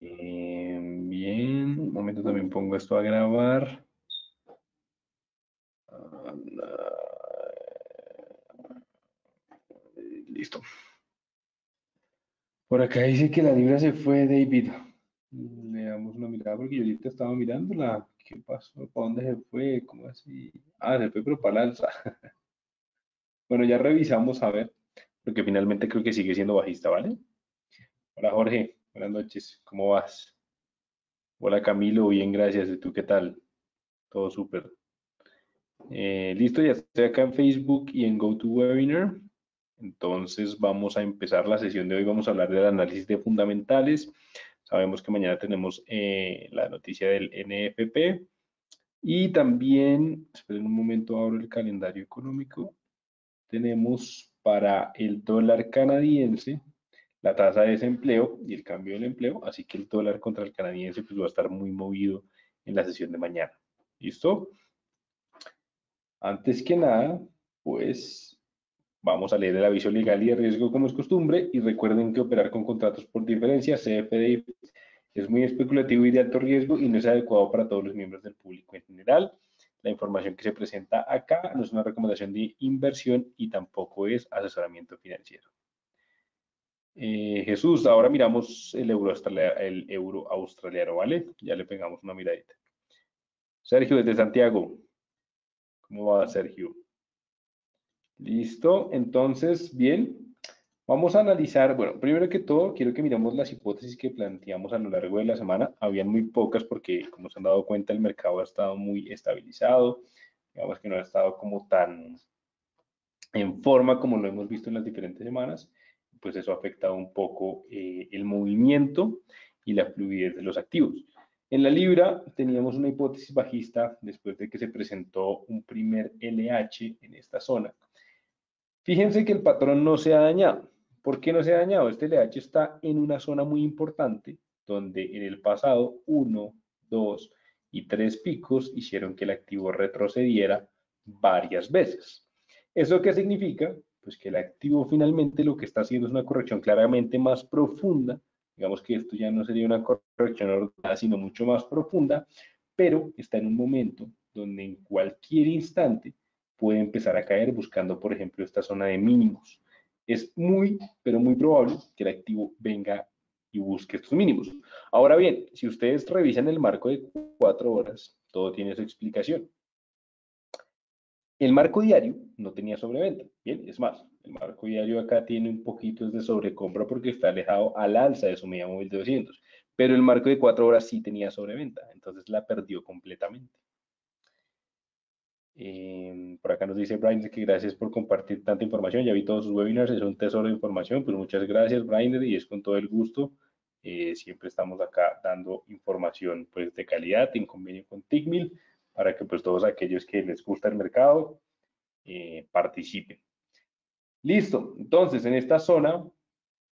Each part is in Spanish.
Em, bien, un momento también pongo esto a grabar. Listo. Por acá dice que la libra se fue, David. Le damos una mirada porque yo ahorita estaba mirándola. ¿Qué pasó? ¿Para dónde se fue? ¿Cómo así? Ah, se fue, pero para alza. bueno, ya revisamos a ver, porque finalmente creo que sigue siendo bajista, ¿vale? Hola Jorge, buenas noches, ¿cómo vas? Hola Camilo, bien, gracias. ¿Y tú qué tal? Todo súper. Eh, listo, ya estoy acá en Facebook y en GoToWebinar. Entonces vamos a empezar la sesión de hoy. Vamos a hablar del análisis de fundamentales. Sabemos que mañana tenemos eh, la noticia del NFP. Y también, esperen un momento, abro el calendario económico. Tenemos para el dólar canadiense la tasa de desempleo y el cambio del empleo. Así que el dólar contra el canadiense pues, va a estar muy movido en la sesión de mañana. ¿Listo? Antes que nada, pues vamos a leer el aviso legal y de riesgo como es costumbre y recuerden que operar con contratos por diferencia, CFDI, es muy especulativo y de alto riesgo y no es adecuado para todos los miembros del público en general. La información que se presenta acá no es una recomendación de inversión y tampoco es asesoramiento financiero. Eh, Jesús, ahora miramos el euro, el euro australiano, ¿vale? Ya le pegamos una miradita. Sergio, desde Santiago. ¿Cómo va, Sergio? Listo, entonces, bien, vamos a analizar, bueno, primero que todo, quiero que miremos las hipótesis que planteamos a lo largo de la semana. Habían muy pocas porque, como se han dado cuenta, el mercado ha estado muy estabilizado, digamos que no ha estado como tan en forma como lo hemos visto en las diferentes semanas, pues eso ha afectado un poco eh, el movimiento y la fluidez de los activos. En la libra teníamos una hipótesis bajista después de que se presentó un primer LH en esta zona. Fíjense que el patrón no se ha dañado. ¿Por qué no se ha dañado? Este LH está en una zona muy importante donde en el pasado uno, dos y tres picos hicieron que el activo retrocediera varias veces. ¿Eso qué significa? Pues que el activo finalmente lo que está haciendo es una corrección claramente más profunda Digamos que esto ya no sería una corrección ordenada, sino mucho más profunda, pero está en un momento donde en cualquier instante puede empezar a caer buscando, por ejemplo, esta zona de mínimos. Es muy, pero muy probable que el activo venga y busque estos mínimos. Ahora bien, si ustedes revisan el marco de cuatro horas, todo tiene su explicación. El marco diario no tenía sobreventa. Bien, es más, el marco diario acá tiene un poquito de sobrecompra porque está alejado al alza de su media móvil de 200. Pero el marco de cuatro horas sí tenía sobreventa, entonces la perdió completamente. Em, por acá nos dice Brian que gracias por compartir tanta información. Ya vi todos sus webinars, es un tesoro de información. Pues muchas gracias, Brian, y es con todo el gusto. Eh, siempre estamos acá dando información pues, de calidad en convenio con Tigmil para que pues todos aquellos que les gusta el mercado eh, participen. Listo, entonces en esta zona,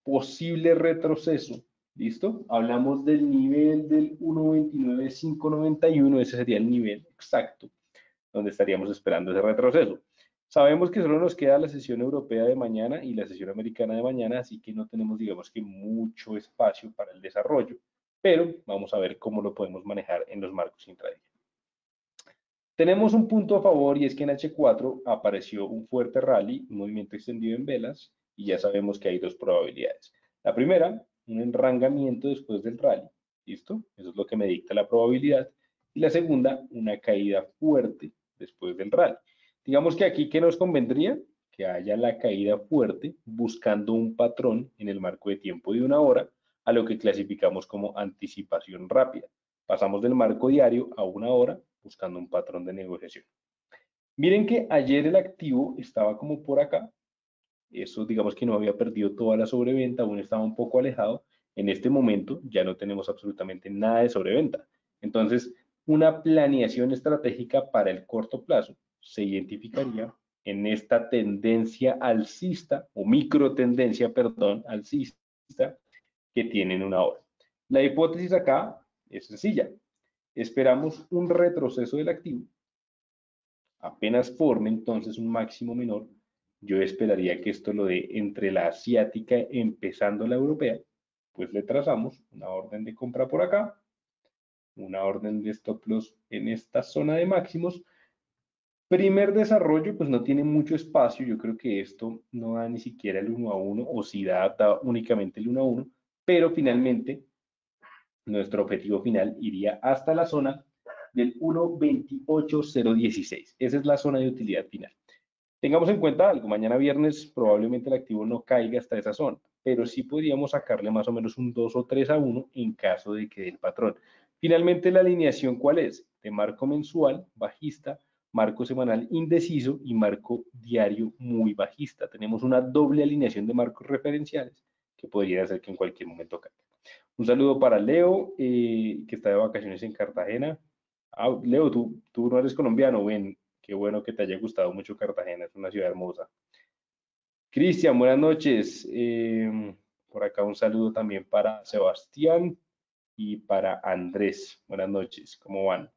posible retroceso, ¿listo? Hablamos del nivel del 1.29.591, ese sería el nivel exacto donde estaríamos esperando ese retroceso. Sabemos que solo nos queda la sesión europea de mañana y la sesión americana de mañana, así que no tenemos, digamos que, mucho espacio para el desarrollo, pero vamos a ver cómo lo podemos manejar en los marcos intradía. Tenemos un punto a favor y es que en H4 apareció un fuerte rally, un movimiento extendido en velas y ya sabemos que hay dos probabilidades. La primera, un enrangamiento después del rally, ¿listo? Eso es lo que me dicta la probabilidad. Y la segunda, una caída fuerte después del rally. Digamos que aquí, ¿qué nos convendría? Que haya la caída fuerte buscando un patrón en el marco de tiempo de una hora, a lo que clasificamos como anticipación rápida. Pasamos del marco diario a una hora buscando un patrón de negociación. Miren que ayer el activo estaba como por acá. Eso digamos que no había perdido toda la sobreventa, aún estaba un poco alejado. En este momento ya no tenemos absolutamente nada de sobreventa. Entonces, una planeación estratégica para el corto plazo se identificaría en esta tendencia alcista o micro tendencia, perdón, alcista que tienen una hora. La hipótesis acá es sencilla esperamos un retroceso del activo, apenas forme entonces un máximo menor, yo esperaría que esto lo dé entre la asiática empezando la europea, pues le trazamos una orden de compra por acá, una orden de stop loss en esta zona de máximos. Primer desarrollo, pues no tiene mucho espacio. Yo creo que esto no da ni siquiera el 1 a 1 o si da, da únicamente el 1 a 1, pero finalmente nuestro objetivo final iría hasta la zona del 1.28016. Esa es la zona de utilidad final. Tengamos en cuenta algo, mañana viernes probablemente el activo no caiga hasta esa zona, pero sí podríamos sacarle más o menos un 2 o 3 a 1 en caso de que dé el patrón. Finalmente, la alineación, ¿cuál es? De marco mensual, bajista, marco semanal indeciso y marco diario muy bajista. Tenemos una doble alineación de marcos referenciales que podría hacer que en cualquier momento caiga. Un saludo para Leo, eh, que está de vacaciones en Cartagena. Ah, Leo, tú, tú no eres colombiano, ven, qué bueno que te haya gustado mucho Cartagena, es una ciudad hermosa. Cristian, buenas noches. Em, por acá un saludo también para Sebastián y para Andrés. Buenas noches, ¿cómo van?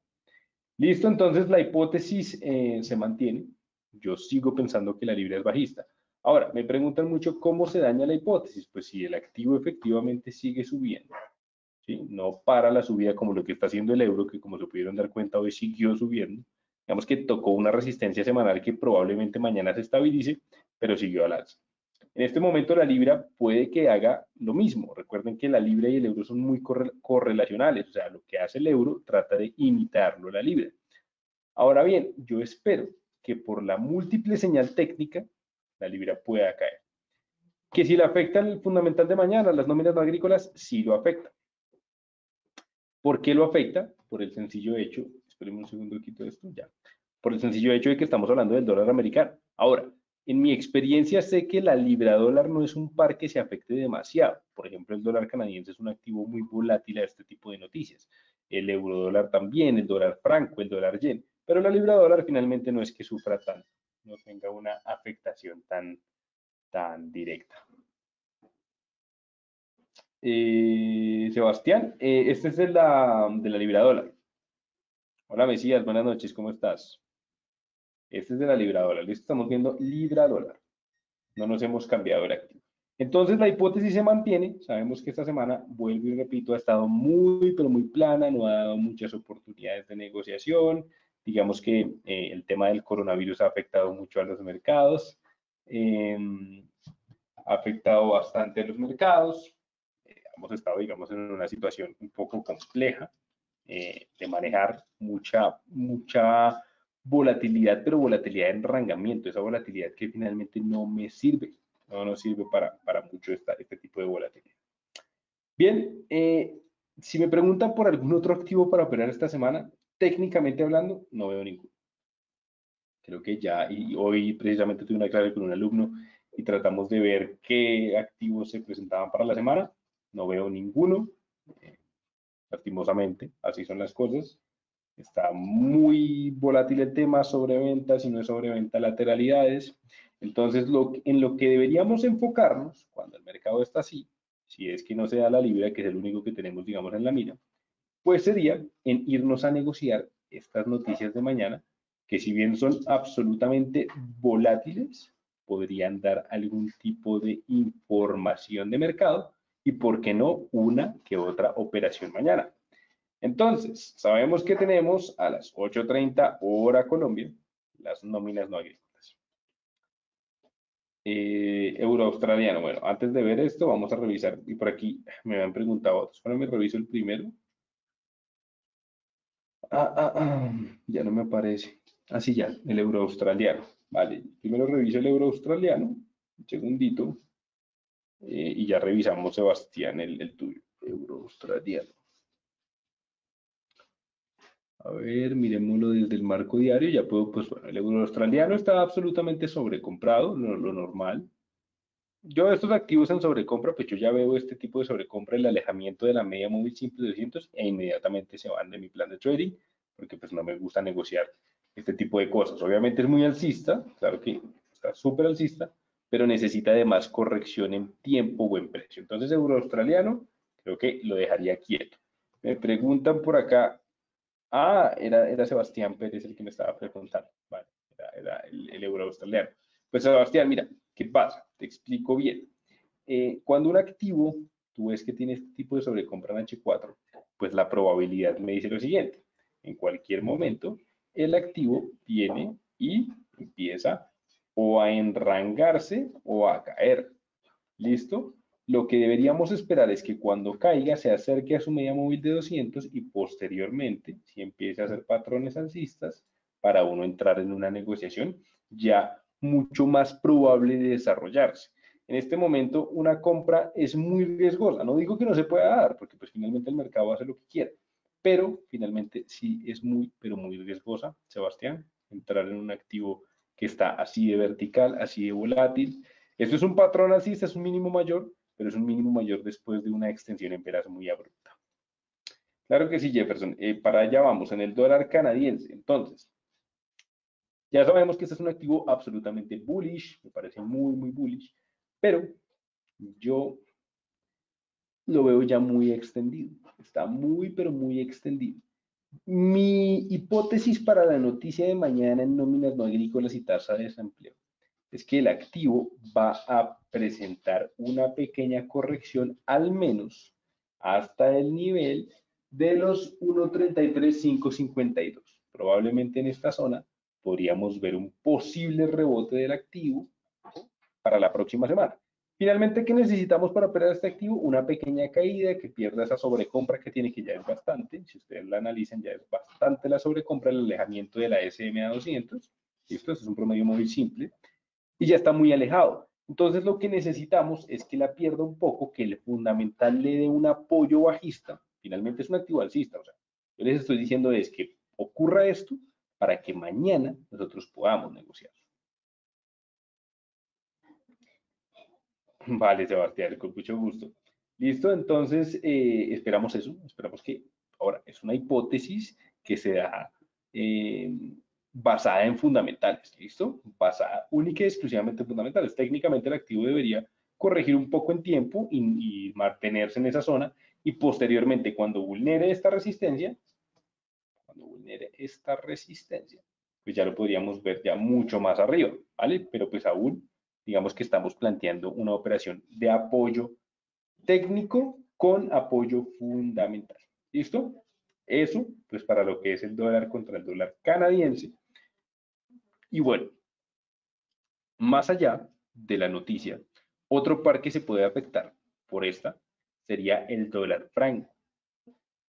Listo, entonces la hipótesis eh, se mantiene. Yo sigo pensando que la libra es bajista. Ahora, me preguntan mucho cómo se daña la hipótesis. Pues si el activo efectivamente sigue subiendo, ¿sí? no para la subida como lo que está haciendo el euro, que como se pudieron dar cuenta hoy siguió subiendo. Digamos que tocó una resistencia semanal que probablemente mañana se estabilice, pero siguió al alza. En este momento la libra puede que haga lo mismo. Recuerden que la libra y el euro son muy correlacionales, o sea, lo que hace el euro trata de imitarlo la libra. Ahora bien, yo espero que por la múltiple señal técnica la libra pueda caer. Que si le afecta el fundamental de mañana, las nóminas agrícolas, sí lo afecta. ¿Por qué lo afecta? Por el sencillo hecho, espérenme un segundo, quito esto, ya. Por el sencillo hecho de que estamos hablando del dólar americano. Ahora, en mi experiencia sé que la libra dólar no es un par que se afecte demasiado. Por ejemplo, el dólar canadiense es un activo muy volátil a este tipo de noticias. El euro dólar también, el dólar franco, el dólar yen. Pero la libra dólar finalmente no es que sufra tanto, no tenga una afectación tan, tan directa. Eh, Sebastián, eh, este es de la, de la libra dólar. Hola Mesías, buenas noches, ¿cómo estás? Este es de la libra dólar. Listo, estamos viendo libra dólar. No nos hemos cambiado el activo. Entonces la hipótesis se mantiene. Sabemos que esta semana, vuelvo y repito, ha estado muy, pero muy plana, no ha dado muchas oportunidades de negociación. Digamos que eh, el tema del coronavirus ha afectado mucho a los mercados. Em, ha afectado bastante a los mercados. Eh, hemos estado, digamos, en una situación un poco compleja eh, de manejar mucha, mucha volatilidad, pero volatilidad en rangamiento, esa volatilidad que finalmente no me sirve, no nos sirve para, para mucho esta, este tipo de volatilidad. Bien, eh, si me preguntan por algún otro activo para operar esta semana, técnicamente hablando, no veo ninguno. Creo que ya, y hoy precisamente tuve una clase con un alumno y tratamos de ver qué activos se presentaban para la semana. No veo ninguno, lastimosamente, así son las cosas. Está muy volátil el tema, sobreventa, si no es sobreventa, lateralidades. Entonces, lo, en lo que deberíamos enfocarnos cuando el mercado está así, si es que no se da la libra, que es el único que tenemos, digamos, en la mira, pues sería en irnos a negociar estas noticias de mañana, que si bien son absolutamente volátiles, podrían dar algún tipo de información de mercado y, ¿por qué no, una que otra operación mañana? Entonces, sabemos que tenemos a las 8.30 hora Colombia las nóminas no agrícolas. Eh, euro australiano. Bueno, antes de ver esto, vamos a revisar. Y por aquí me han preguntado otros. Bueno, me reviso el primero. Ah, ah, ah, ya no me aparece. Así ya, el euro australiano. Vale, primero reviso el euro australiano. Un segundito. Eh, y ya revisamos, Sebastián, el, el tuyo. Euro australiano. A ver, miremoslo desde el marco diario. Ya puedo, pues bueno, el euro australiano está absolutamente sobrecomprado, lo, lo normal. Yo estos activos en sobrecompra, pues yo ya veo este tipo de sobrecompra, el alejamiento de la media móvil simple 200 e inmediatamente se van de mi plan de trading, porque pues no me gusta negociar este tipo de cosas. Obviamente es muy alcista, claro que está súper alcista, pero necesita además corrección en tiempo o en precio. Entonces, euro australiano, creo que lo dejaría quieto. Me preguntan por acá, Ah, era, era Sebastián Pérez el que me estaba preguntando. Vale, era, el, euro australiano. Pues Sebastián, mira, ¿qué pasa? Te explico bien. Eh, cuando un activo tú ves que tiene este tipo de sobrecompra en H4, pues la probabilidad me dice lo siguiente. En cualquier momento, el activo viene y empieza o a enrangarse o a caer. ¿Listo? Lo que deberíamos esperar es que cuando caiga se acerque a su media móvil de 200 y posteriormente, si empiece a hacer patrones alcistas, para uno entrar en una negociación ya mucho más probable de desarrollarse. En este momento, una compra es muy riesgosa. No digo que no se pueda dar, porque pues finalmente el mercado hace lo que quiere, pero finalmente sí es muy, pero muy riesgosa, Sebastián, entrar en un activo que está así de vertical, así de volátil. Esto es un patrón alcista, es un mínimo mayor, pero es un mínimo mayor después de una extensión en peras muy abrupta. Claro que sí, Jefferson. Eh, para allá vamos, en el dólar canadiense. Entonces, ya sabemos que este es un activo absolutamente bullish, me parece muy, muy bullish, pero yo lo veo ya muy extendido. Está muy, pero muy extendido. Mi hipótesis para la noticia de mañana en nóminas no agrícolas y tasa de desempleo es que el activo va a presentar una pequeña corrección al menos hasta el nivel de los 1.33.552. Probablemente en esta zona podríamos ver un posible rebote del activo para la próxima semana. Finalmente, ¿qué necesitamos para operar este activo? Una pequeña caída que pierda esa sobrecompra que tiene, que ya es bastante. Si ustedes la analizan, ya es bastante la sobrecompra, el alejamiento de la SMA 200. Esto es un promedio móvil simple y ya está muy alejado. Entonces lo que necesitamos es que la pierda un poco, que el fundamental le dé un apoyo bajista. Finalmente es un activo alcista. O sea, yo les estoy diciendo es que ocurra esto para que mañana nosotros podamos negociar. Vale, Sebastián, con mucho gusto. Listo, entonces eh, esperamos eso, esperamos que ahora es una hipótesis que se da eh, basada en fundamentales, ¿listo? Basada única y exclusivamente en fundamentales. Técnicamente el activo debería corregir un poco en tiempo y, mantenerse en esa zona y posteriormente cuando vulnere esta resistencia, cuando vulnere esta resistencia, pues ya lo podríamos ver ya mucho más arriba, ¿vale? Pero pues aún, digamos que estamos planteando una operación de apoyo técnico con apoyo fundamental, ¿listo? Eso, pues para lo que es el dólar contra el dólar canadiense, y bueno, más allá de la noticia, otro par que se puede afectar por esta sería el dólar franco.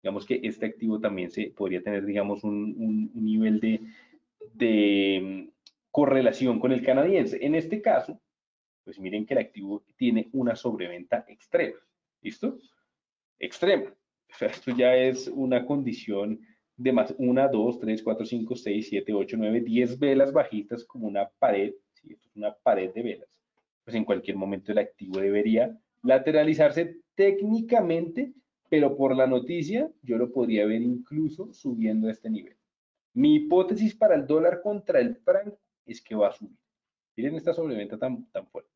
Digamos que este activo también se podría tener, digamos, un, nivel de, de mm, correlación con el canadiense. En este caso, pues miren que el activo tiene una sobreventa extrema. ¿Listo? Extrema. O sea, esto ya es una condición de más 1, 2, 3, 4, 5, 6, 7, 8, 9, 10 velas bajitas como una pared, si esto es una pared de velas, pues en cualquier momento el activo debería lateralizarse técnicamente, pero por la noticia yo lo podría ver incluso subiendo a este nivel. Mi hipótesis para el dólar contra el franco es que va a subir. Miren esta sobreventa tan, tan fuerte.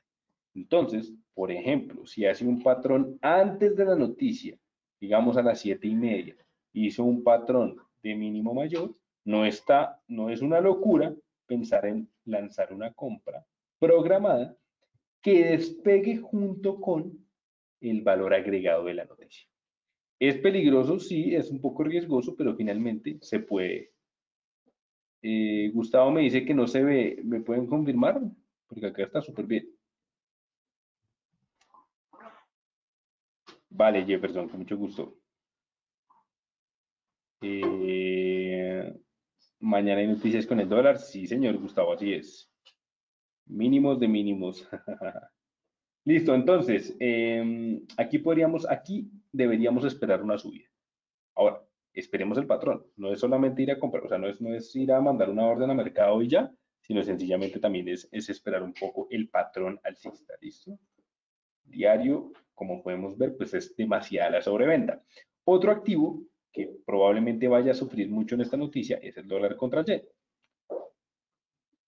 Entonces, por ejemplo, si hace un patrón antes de la noticia, digamos a las 7 y media, hizo un patrón de mínimo mayor, no está, no es una locura pensar en lanzar una compra programada que despegue junto con el valor agregado de la noticia. Es peligroso, sí, es un poco riesgoso, pero finalmente se puede. Eh, Gustavo me dice que no se ve, ¿me pueden confirmar? Porque acá está súper bien. Vale, Jefferson, con mucho gusto. Eh, mañana hay noticias con el dólar. Sí, señor Gustavo, así es. Mínimos de mínimos. Listo, entonces, em, aquí podríamos, aquí deberíamos esperar una subida. Ahora, esperemos el patrón. No es solamente ir a comprar, o sea, no es, no es ir a mandar una orden a mercado y ya, sino sencillamente también es, es esperar un poco el patrón alcista. ¿Listo? Diario, como podemos ver, pues es demasiada la sobreventa. Otro activo que probablemente vaya a sufrir mucho en esta noticia es el dólar contra yen.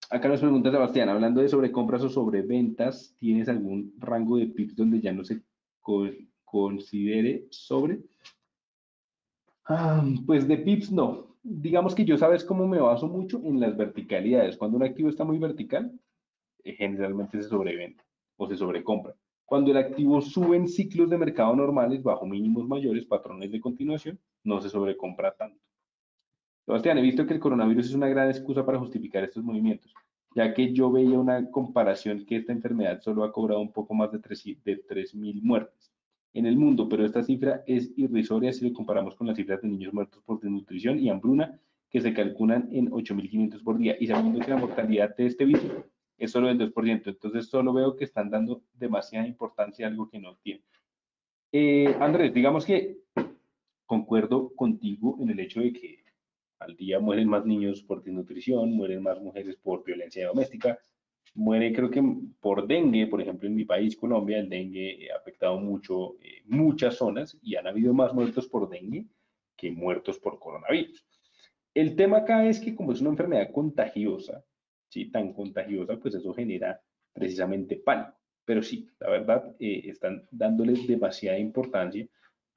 Acá nos pregunta Sebastián, hablando de sobrecompras o sobreventas, ¿tienes algún rango de pips donde ya no se considere sobre? Ah, pues de pips no. Digamos que yo sabes cómo me baso mucho en las verticalidades. Cuando un activo está muy vertical, eh, generalmente se sobrevende o se sobrecompra. Cuando el activo sube en ciclos de mercado normales bajo mínimos mayores, patrones de continuación, no se sobrecompra tanto. Sebastián, he visto que el coronavirus es una gran excusa para justificar estos movimientos, ya que yo veía una comparación que esta enfermedad solo ha cobrado un poco más de 3.000 muertes en el mundo, pero esta cifra es irrisoria si lo comparamos con las cifras de niños muertos por desnutrición y hambruna, que se calculan en 8.500 por día, y sabiendo que la mortalidad de este virus es solo del 2%, entonces solo veo que están dando demasiada importancia a algo que no tiene. Eh, Andrés, digamos que concuerdo contigo en el hecho de que al día mueren más niños por desnutrición, mueren más mujeres por violencia doméstica, muere creo que por dengue, por ejemplo en mi país, Colombia, el dengue ha afectado mucho eh, muchas zonas y han habido más muertos por dengue que muertos por coronavirus. El tema acá es que como es una enfermedad contagiosa, ¿sí? tan contagiosa, pues eso genera precisamente pánico. Pero sí, la verdad, eh, están dándoles demasiada importancia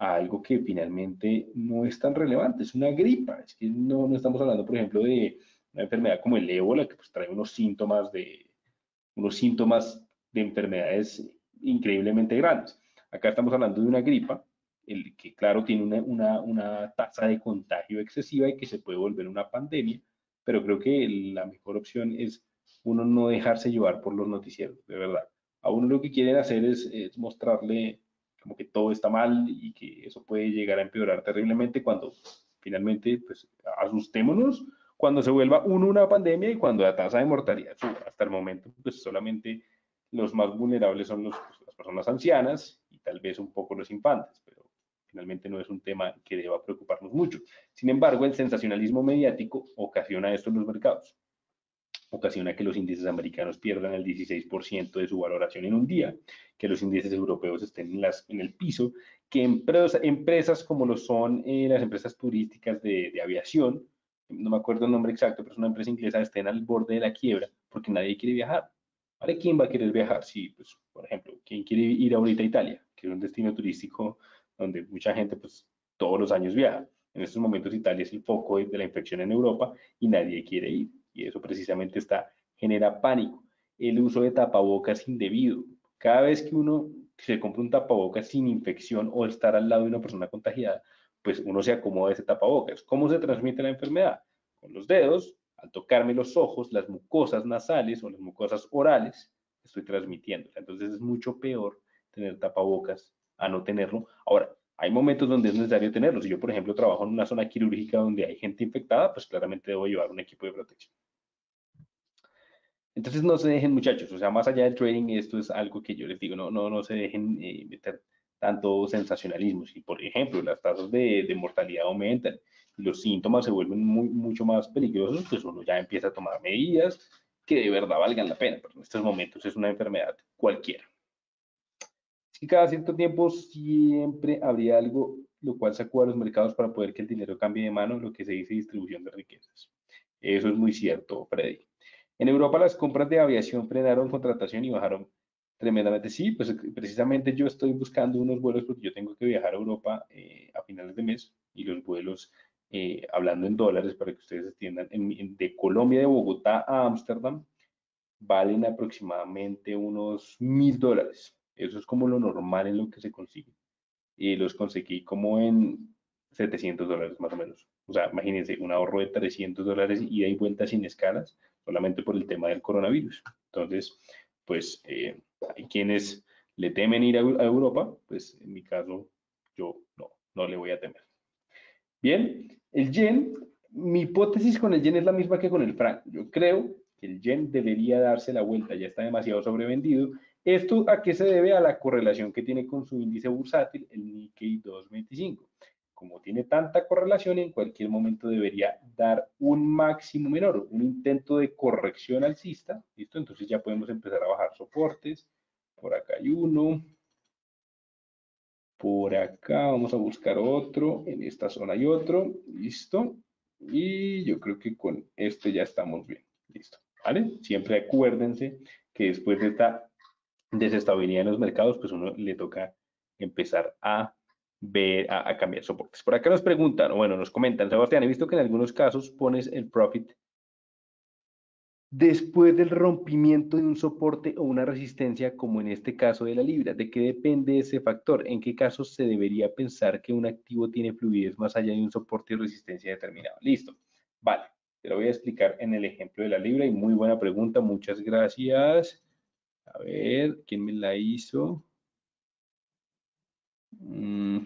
a algo que finalmente no es tan relevante, es una gripa, es que no, no estamos hablando, por ejemplo, de una enfermedad como el ébola, que pues trae unos síntomas de, unos síntomas de enfermedades increíblemente grandes. Acá estamos hablando de una gripa, el que claro tiene una, una, una tasa de contagio excesiva y que se puede volver una pandemia, pero creo que la mejor opción es uno no dejarse llevar por los noticieros, de verdad. A uno lo que quieren hacer es, es mostrarle como que todo está mal y que eso puede llegar a empeorar terriblemente cuando finalmente, pues, asustémonos cuando se vuelva uno una pandemia y cuando la tasa de mortalidad suba. Hasta el momento, pues solamente los más vulnerables son los, pues, las personas ancianas y tal vez un poco los infantes, pero finalmente no es un tema que deba preocuparnos mucho. Sin embargo, el sensacionalismo mediático ocasiona esto en los mercados ocasiona que los índices americanos pierdan el 16% de su valoración en un día, que los índices europeos estén en, las, en el piso, que empresas como lo son eh, las empresas turísticas de, aviación, no me acuerdo el nombre exacto, pero es una empresa inglesa, estén al borde de la quiebra porque nadie quiere viajar. ¿Vale? ¿Quién va a querer viajar? Sí, pues, por ejemplo, ¿quién quiere ir ahorita a Italia? Que es un destino turístico donde mucha gente, pues, todos los años viaja. En estos momentos Italia es el foco de la infección en Europa y nadie quiere ir y eso precisamente está, genera pánico. El uso de tapabocas indebido. Cada vez que uno se compra un tapabocas sin infección o estar al lado de una persona contagiada, pues uno se acomoda ese tapabocas. ¿Cómo se transmite la enfermedad? Con los dedos, al tocarme los ojos, las mucosas nasales o las mucosas orales, estoy transmitiendo. Entonces es mucho peor tener tapabocas a no tenerlo. Ahora, hay momentos donde es necesario tenerlo. Si yo, por ejemplo, trabajo en una zona quirúrgica donde hay gente infectada, pues claramente debo llevar un equipo de protección. Entonces no se dejen muchachos, o sea, más allá del trading, esto es algo que yo les digo, no, no, no se dejen eh, meter tanto sensacionalismo. Si, por ejemplo, las tasas de, mortalidad aumentan los síntomas se vuelven muy, mucho más peligrosos, pues uno ya empieza a tomar medidas que de verdad valgan la pena, pero en estos momentos es una enfermedad cualquiera. Y cada cierto tiempo siempre habría algo lo cual sacó a los mercados para poder que el dinero cambie de mano, lo que se dice distribución de riquezas. Eso es muy cierto, Freddy. En Europa las compras de aviación frenaron contratación y bajaron tremendamente. Sí, pues precisamente yo estoy buscando unos vuelos porque yo tengo que viajar a Europa eh, a finales de mes y los vuelos, eh, hablando en dólares para que ustedes entiendan, de Colombia, de Bogotá a Ámsterdam, valen aproximadamente unos mil dólares. Eso es como lo normal en lo que se consigue. Y los conseguí como en 700 dólares más o menos. O sea, imagínense, un ahorro de 300 dólares ida y vuelta sin escalas solamente por el tema del coronavirus. Entonces, pues eh, hay quienes le temen ir a, Europa, pues en mi caso yo no, no le voy a temer. Bien, el yen, mi hipótesis con el yen es la misma que con el franc. Yo creo que el yen debería darse la vuelta, ya está demasiado sobrevendido. ¿Esto a qué se debe? A la correlación que tiene con su índice bursátil, el Nikkei 225 como tiene tanta correlación, en cualquier momento debería dar un máximo menor, un intento de corrección alcista, ¿listo? Entonces ya podemos empezar a bajar soportes. Por acá hay uno. Por acá vamos a buscar otro. En esta zona hay otro. ¿Listo? Y yo creo que con este ya estamos bien. ¿Listo? ¿Vale? Siempre acuérdense que después de esta desestabilidad en los mercados, pues uno le toca empezar a ver, a, cambiar soportes. Por acá nos preguntan, o bueno, nos comentan, Sebastián, he visto que en algunos casos pones el profit después del rompimiento de un soporte o una resistencia, como en este caso de la libra. ¿De qué depende ese factor? ¿En qué casos se debería pensar que un activo tiene fluidez más allá de un soporte y resistencia determinado? Listo. Vale, te lo voy a explicar en el ejemplo de la libra y muy buena pregunta, muchas gracias. A ver, ¿quién me la hizo? Mm,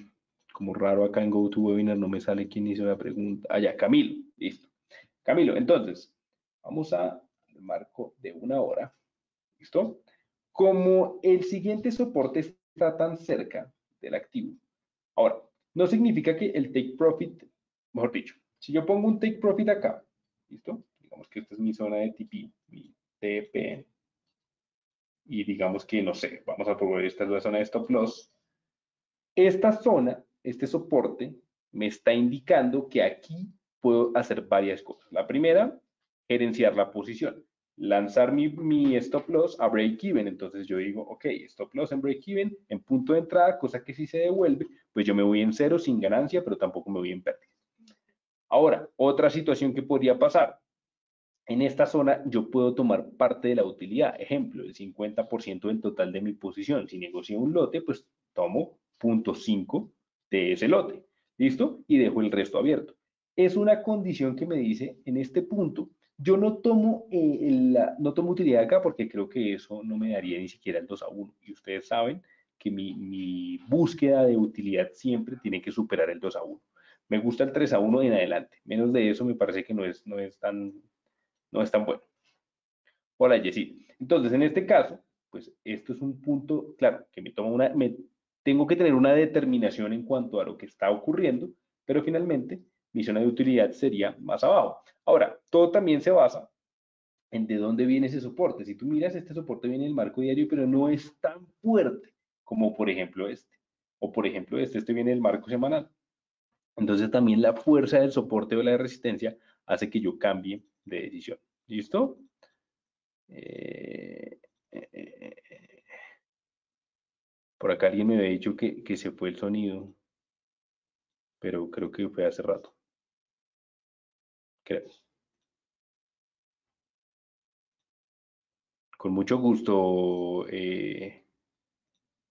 como raro acá en GoToWebinar no me sale quién hizo la pregunta. Ah, ya, Camilo, listo. Camilo, entonces, vamos a marco de una hora. ¿Listo? Como el siguiente soporte está tan cerca del activo. Ahora, no significa que el take profit, mejor dicho, si yo pongo un take profit acá, ¿listo? Digamos que esta es mi zona de TP, mi TP, y digamos que, no sé, vamos a probar esta es la zona de stop loss. Esta zona, este soporte, me está indicando que aquí puedo hacer varias cosas. La primera, gerenciar la posición lanzar mi, stop loss a break even. Entonces yo digo, ok, stop loss en break even, en punto de entrada, cosa que si se devuelve, pues yo me voy en cero sin ganancia, pero tampoco me voy en pérdida. Ahora, otra situación que podría pasar. En esta zona yo puedo tomar parte de la utilidad. Ejemplo, el 50% del total de mi posición. Si negocio un lote, pues tomo 0.5 de ese lote. ¿Listo? Y dejo el resto abierto. Es una condición que me dice en este punto yo no tomo, eh, no tomo utilidad acá porque creo que eso no me daría ni siquiera el 2 a 1. Y ustedes saben que mi, búsqueda de utilidad siempre tiene que superar el 2 a 1. Me gusta el 3 a 1 en adelante. Menos de eso me parece que no es, no es, tan, no es tan bueno. Hola, Jessy. Entonces, en este caso, pues esto es un punto, claro, que me toma una, tengo que tener una determinación en cuanto a lo que está ocurriendo, pero finalmente mi zona de utilidad sería más abajo. Ahora, todo también se basa en de dónde viene ese soporte. Si tú miras, este soporte viene del marco diario, pero no es tan fuerte como por ejemplo este. O por ejemplo este, este viene del marco semanal. Entonces también la fuerza del soporte o la resistencia hace que yo cambie de decisión. ¿Listo? Eh, por acá alguien me había dicho que, que se fue el sonido, pero creo que fue hace rato creo. Con mucho gusto, eh,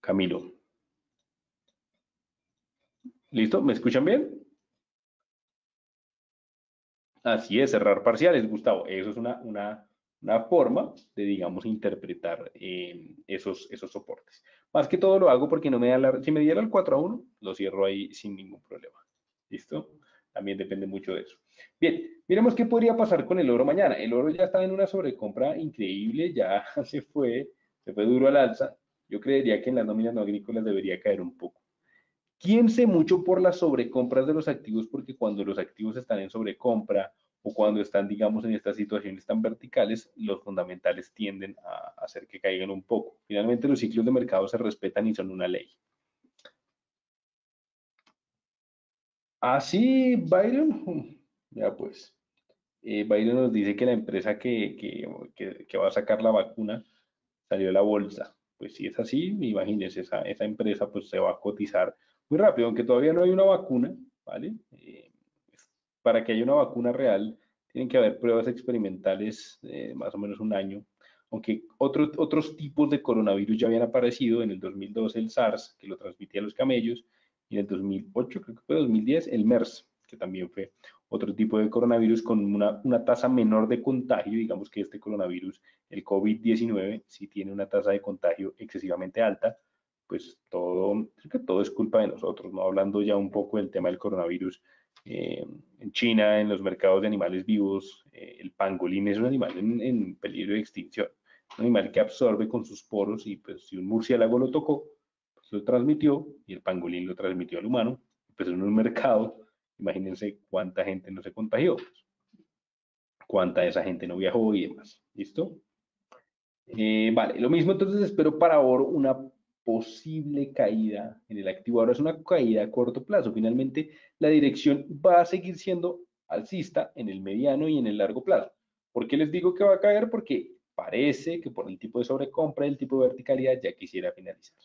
Camilo. ¿Listo? ¿Me escuchan bien? Así es, cerrar parciales, Gustavo. Eso es una, una, una forma de, digamos, interpretar eh, esos, esos soportes. Más que todo lo hago porque no me da la... Si me diera el 4 a 1, lo cierro ahí sin ningún problema. ¿Listo? También depende mucho de eso. Bien, miremos qué podría pasar con el oro mañana. El oro ya está en una sobrecompra increíble, ya se fue, se fue duro al alza. Yo creería que en las nóminas no agrícolas debería caer un poco. sé mucho por las sobrecompras de los activos porque cuando los activos están en sobrecompra o cuando están, digamos, en estas situaciones tan verticales, los fundamentales tienden a hacer que caigan un poco. Finalmente, los ciclos de mercado se respetan y son una ley. Así, ah, Byron. Ya pues. Eh, Byron nos dice que la empresa que, que, va a sacar la vacuna salió a la bolsa. Pues si es así, imagínense, esa, esa empresa pues se va a cotizar muy rápido, aunque todavía no hay una vacuna, ¿vale? Eh, para que haya una vacuna real, tienen que haber pruebas experimentales de más o menos un año, aunque otros otros tipos de coronavirus ya habían aparecido, en el 2012 el SARS, que lo transmitía a los camellos, y en el 2008, creo que fue 2010, el MERS, que también fue otro tipo de coronavirus con una, una tasa menor de contagio. Digamos que este coronavirus, el COVID-19, sí tiene una tasa de contagio excesivamente alta, pues todo, todo es culpa de nosotros, ¿no? Hablando ya un poco del tema del coronavirus, eh, en China, en los mercados de animales vivos, eh, el pangolín es un animal en, peligro de extinción, un animal que absorbe con sus poros y pues si un murciélago lo tocó, lo transmitió y el pangolín lo transmitió al humano. Pues en un mercado, imagínense cuánta gente no se contagió, cuánta de esa gente no viajó y demás. ¿Listo? Eh, vale, lo mismo entonces espero para oro una posible caída en el activo. Ahora es una caída a corto plazo. Finalmente, la dirección va a seguir siendo alcista en el mediano y en el largo plazo. ¿Por qué les digo que va a caer? Porque parece que por el tipo de sobrecompra y el tipo de verticalidad ya quisiera finalizar.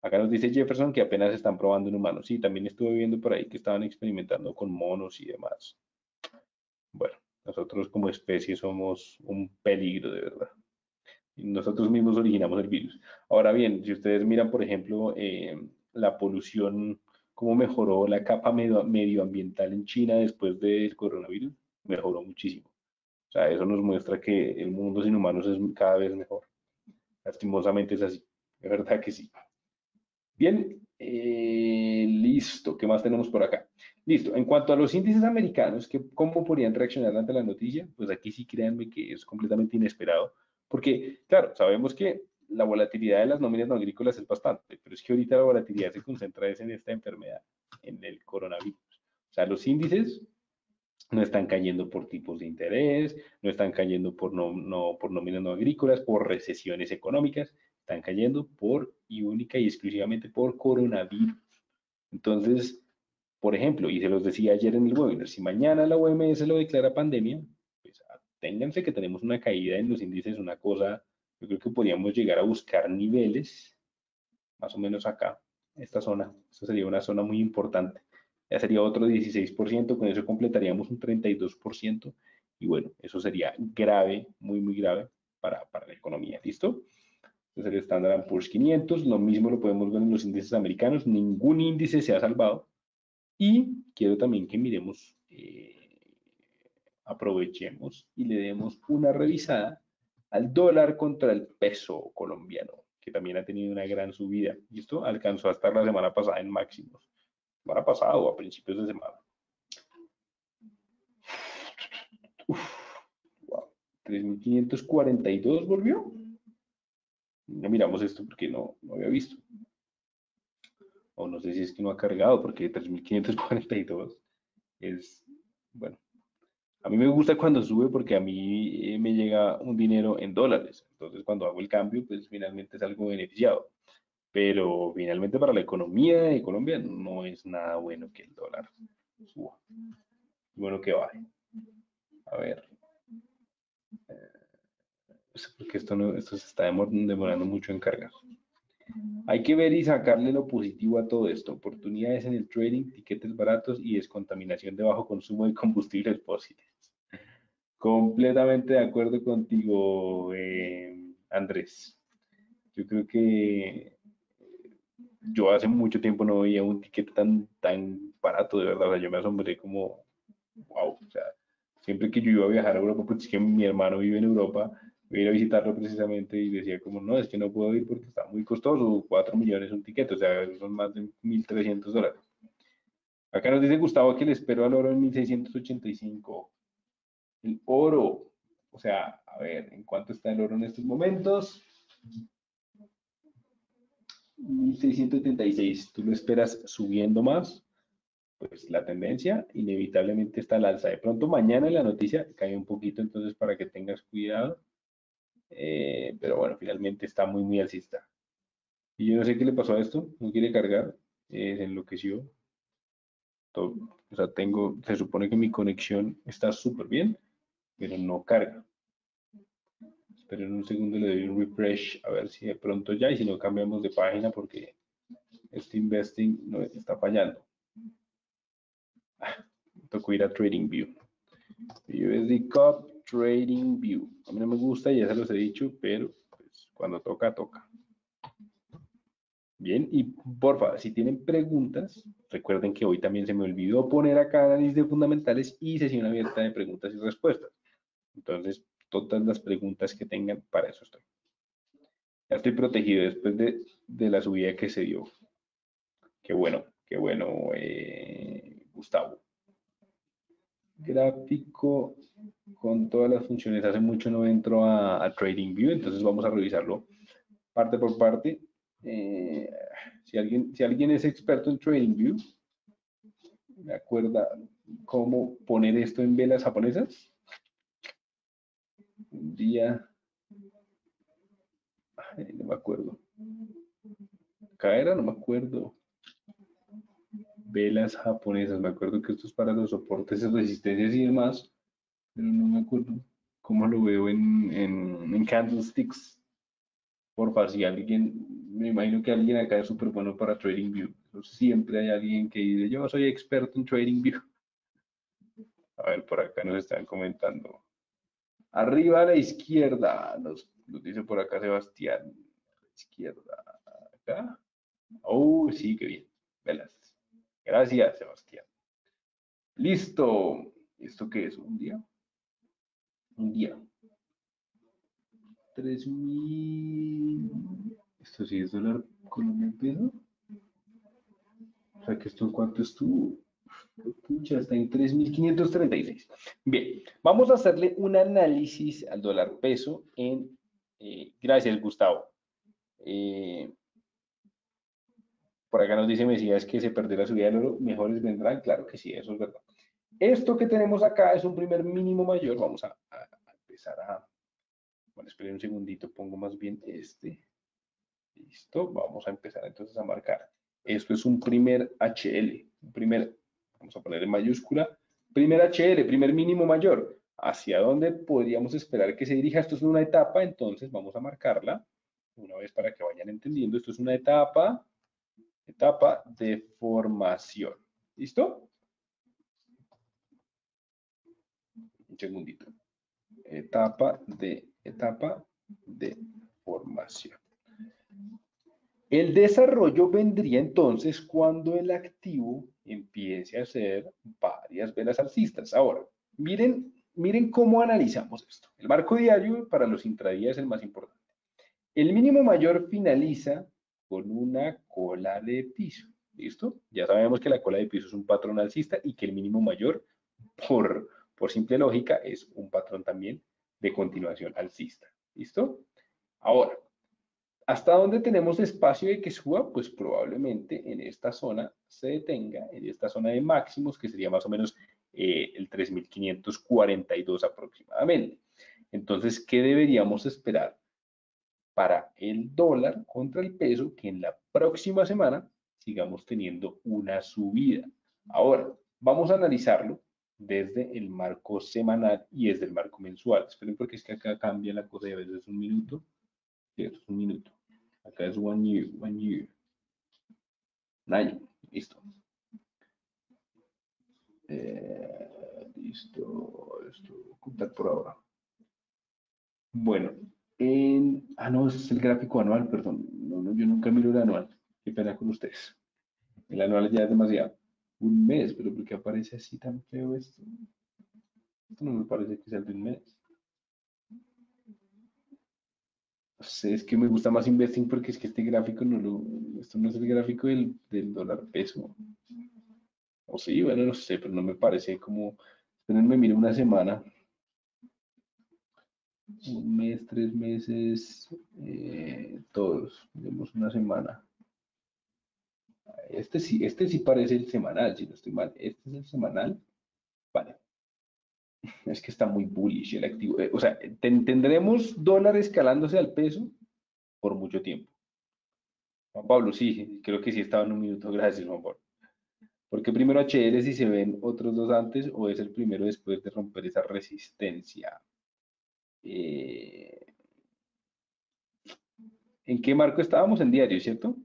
Acá nos dice Jefferson que apenas están probando en humanos. Sí, también estuve viendo por ahí que estaban experimentando con monos y demás. Bueno, Nosotros como especie somos un peligro, de verdad. Nosotros mismos originamos el virus. Ahora bien, si ustedes miran, por ejemplo, eh, la polución, cómo mejoró la capa medioambiental en China después del coronavirus, mejoró muchísimo. O sea, eso nos muestra que el mundo sin humanos es cada vez mejor. Lastimosamente es así, de verdad que sí. Bien, eh, listo. ¿Qué más tenemos por acá? Listo. En cuanto a los índices americanos, ¿cómo podrían reaccionar ante la noticia? Pues aquí sí créanme que es completamente inesperado, porque, claro, sabemos que la volatilidad de las nóminas no agrícolas es bastante, pero es que ahorita la volatilidad se concentra en esta enfermedad, en el coronavirus. O sea, los índices no están cayendo por tipos de interés, no están cayendo por, no, por nóminas no agrícolas, por recesiones económicas, están cayendo por y única y exclusivamente por coronavirus. Entonces, por ejemplo, y se los decía ayer en el webinar, si mañana la OMS lo declara pandemia, ténganse que tenemos una caída en los índices, una cosa, yo creo que podríamos llegar a buscar niveles, más o menos acá, esta zona, esta sería una zona muy importante. Ya sería otro 16%, con eso completaríamos un 32%, y bueno, eso sería grave, muy, muy grave para, para la economía, ¿listo? es el Standard Poor's 500, lo mismo lo podemos ver en los índices americanos, ningún índice se ha salvado. Y quiero también que miremos, eh, aprovechemos y le demos una revisada al dólar contra el peso colombiano, que también ha tenido una gran subida. Y esto alcanzó a estar la semana pasada en máximos. Semana pasada o a principios de semana. wow. 3.542 volvió no miramos esto porque no, no había visto. O no sé si es que no ha cargado, porque 3.542 es, bueno, a mí me gusta cuando sube porque a mí eh, me llega un dinero en dólares. Entonces, cuando hago el cambio, pues finalmente es algo beneficiado. Pero finalmente para la economía de Colombia no es nada bueno que el dólar suba. Bueno que baje. A ver. Eh, pues, porque esto, no, esto se está demorando mucho en cargar. Hay que ver y sacarle lo positivo a todo esto. Oportunidades en el trading, tiquetes baratos y descontaminación de bajo consumo de combustibles fósiles. Completamente de acuerdo contigo, eh, Andrés. Yo creo que yo hace mucho tiempo no veía un ticket tan, tan barato, de verdad. yo me asombré como, wow. O sea, siempre que yo iba a viajar a Europa, porque es que mi hermano vive en Europa, voy a ir a visitarlo precisamente y decía como, no, es que no puedo ir porque está muy costoso, 4 millones un tiquete, o sea, son más de 1.300 dólares. Acá nos dice Gustavo que le espero al oro en 1.685. El oro, o sea, a ver, ¿en cuánto está el oro en estos momentos? 1.676. ¿Tú lo esperas subiendo más? Pues la tendencia inevitablemente está al alza. De pronto mañana en la noticia cae un poquito, entonces para que tengas cuidado eh, pero bueno, finalmente está muy, muy alcista. Y yo no sé qué le pasó a esto, no quiere cargar, eh, se enloqueció. Todo, o sea, tengo, se supone que mi conexión está súper bien, pero no carga. Esperen un segundo, le doy un refresh a ver si de pronto ya, y si no cambiamos de página porque este investing no está fallando. Ah, tocó ir a TradingView. USD Cup Trading View. A mí no me gusta, ya se los he dicho, pero pues, cuando toca, toca. Bien, y porfa, si tienen preguntas, recuerden que hoy también se me olvidó poner acá análisis de fundamentales y sesión abierta de preguntas y respuestas. Entonces, todas las preguntas que tengan, para eso estoy. Ya estoy protegido después de, de la subida que se dio. Qué bueno, qué bueno, eh, Gustavo gráfico con todas las funciones. Hace mucho no entro a, TradingView, entonces vamos a revisarlo parte por parte. Eh, si, alguien, si alguien es experto en TradingView, ¿me acuerda cómo poner esto en velas japonesas? Un día, no me acuerdo. Caera, no me acuerdo velas japonesas. Me acuerdo que esto es para los soportes resistencias y demás, pero no me acuerdo cómo lo veo en, en, candlesticks. Porfa, si alguien, me imagino que alguien acá es súper bueno para TradingView. Siempre hay alguien que dice, yo soy experto en TradingView. A ver, por acá nos están comentando. Arriba a la izquierda, nos, dice por acá Sebastián. A la izquierda. Acá. Oh, sí, qué bien. Velas. Gracias, Sebastián. Listo. ¿Esto qué es? ¿Un día? Un día. 3.000. Esto sí es dólar colombiano peso. O sea que esto en cuánto estuvo. Ya está en 3.536. Bien, vamos a hacerle un análisis al dólar peso en... Eh, gracias, Gustavo. Eh, por acá nos dice Mesías que se perdió la subida del oro, mejores vendrán. Claro que sí, eso es verdad. Esto que tenemos acá es un primer mínimo mayor. Vamos a, empezar a... Bueno, esperen un segundito, pongo más bien este. Listo, vamos a empezar entonces a marcar. Esto es un primer HL, un primer vamos a poner en mayúscula, primer HL, primer mínimo mayor, hacia dónde podríamos esperar que se dirija. Esto es una etapa, entonces vamos a marcarla una vez para que vayan entendiendo. Esto es una etapa, etapa de formación. ¿Listo? Un segundito. Etapa de, etapa de formación. El desarrollo vendría entonces cuando el activo empiece a hacer varias velas alcistas. Ahora, miren, miren cómo analizamos esto. El marco diario para los intradías es el más importante. El mínimo mayor finaliza con una cola de piso. ¿Listo? Ya sabemos que la cola de piso es un patrón alcista y que el mínimo mayor, por, por simple lógica, es un patrón también de continuación alcista. ¿Listo? Ahora, ¿Hasta dónde tenemos espacio de que suba? Pues probablemente en esta zona se detenga, en esta zona de máximos, que sería más o menos eh, el 3.542 aproximadamente. Entonces, ¿qué deberíamos esperar para el dólar contra el peso? Que en la próxima semana sigamos teniendo una subida. Ahora, vamos a analizarlo desde el marco semanal y desde el marco mensual. Esperen porque es que acá cambia la cosa y a veces es un minuto. es un minuto. Acá es one year, one year. Un año, listo. Eh, listo, esto ocultar por ahora. Bueno, ah, no, es el gráfico anual, perdón. No, no, yo nunca miro el anual. Qué pena con ustedes. El anual ya es demasiado. Un mes, pero ¿por qué aparece así tan feo esto? Esto no me parece que sea un mes. sé, es que me gusta más investing porque es que este gráfico no lo, esto no es el gráfico del, dólar peso. O sí, bueno, no sé, pero no me parece como, espérenme, mire una semana. Un mes, tres meses, eh, todos, tenemos una semana. Este sí, este sí parece el semanal, si no estoy mal. Este es el semanal. Vale es que está muy bullish el activo. Eh, o sea, tendremos dólares escalándose al peso por mucho tiempo. Juan Pablo, sí, creo que sí estaba en un minuto. Gracias, Juan Pablo. Porque primero HL si se ven otros dos antes o es el primero después de romper esa resistencia. Eh, ¿En qué marco estábamos? En diario, ¿cierto?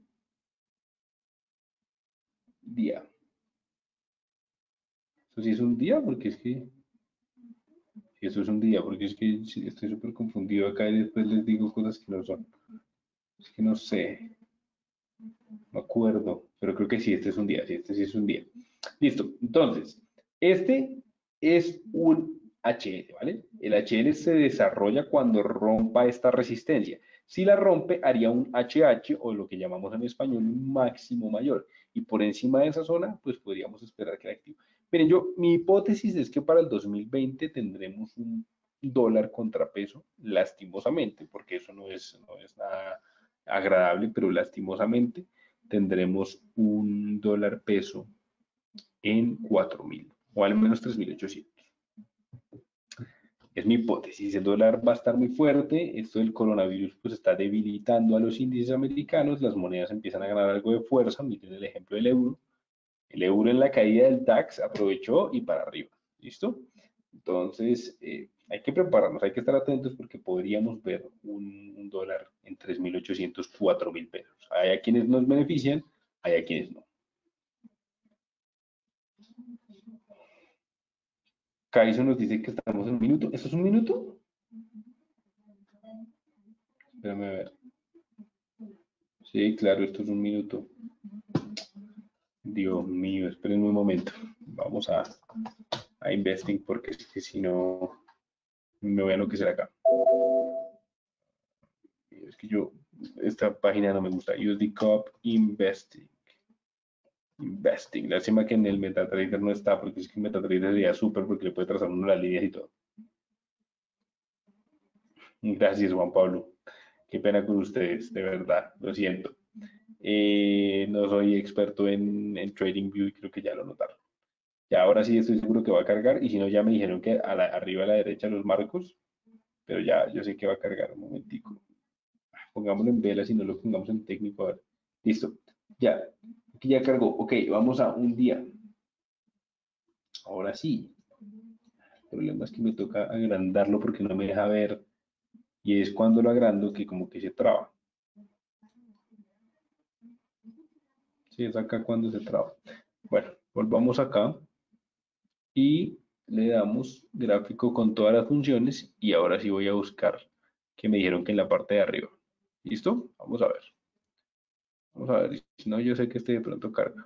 Día. Eso sí es un día porque es que eso es un día, porque es que estoy súper confundido acá y después les digo cosas que no son. Es que no sé. No acuerdo, pero creo que sí, este es un día, sí, este sí es un día. Listo, entonces, este es un HL, ¿vale? El HL se desarrolla cuando rompa esta resistencia. Si la rompe, haría un HH o lo que llamamos en español un máximo mayor. Y por encima de esa zona, pues podríamos esperar que el activo. Miren, yo, mi hipótesis es que para el 2020 tendremos un dólar contrapeso, lastimosamente, porque eso no es, no es nada agradable, pero lastimosamente tendremos un dólar peso en 4.000 o al menos 3.800. Es mi hipótesis, el dólar va a estar muy fuerte, esto del coronavirus pues está debilitando a los índices americanos, las monedas empiezan a ganar algo de fuerza, miren el ejemplo del euro, el euro en la caída del DAX aprovechó y para arriba. ¿Listo? Entonces, eh, hay que prepararnos, hay que estar atentos porque podríamos ver un, dólar en 3.800, 4.000 pesos. Hay a quienes nos benefician, hay a quienes no. Kaiso nos dice que estamos en un minuto. ¿Eso es un minuto? Espérame a ver. Sí, claro, esto es un minuto. Dios mío, esperen un momento. Vamos a, a investing porque es que si no me voy a enloquecer acá. Es que yo, esta página no me gusta. The Cup Investing. Investing. Lástima que en el MetaTrader no está, porque es que el MetaTrader sería súper porque le puede trazar uno las líneas y todo. Gracias, Juan Pablo. Qué pena con ustedes, de verdad, lo siento. Eh, no soy experto en, en TradingView y creo que ya lo notaron. Ya ahora sí estoy seguro que va a cargar y si no ya me dijeron que arriba a la derecha los marcos, pero ya yo sé que va a cargar un momentico. Pongámoslo en vela si no lo pongamos en técnico. Listo. Ya. Cargó. Ok, vamos a un día. Ahora sí. El problema es que me toca agrandarlo porque no me deja ver. Y es cuando lo agrando que como que se traba. Sí, es acá cuando se traba. Bueno, volvamos acá y le damos gráfico con todas las funciones y ahora sí voy a buscar que me dijeron que en la parte de arriba. ¿Listo? Vamos a ver. Vamos a ver, si no yo sé que este de pronto carga.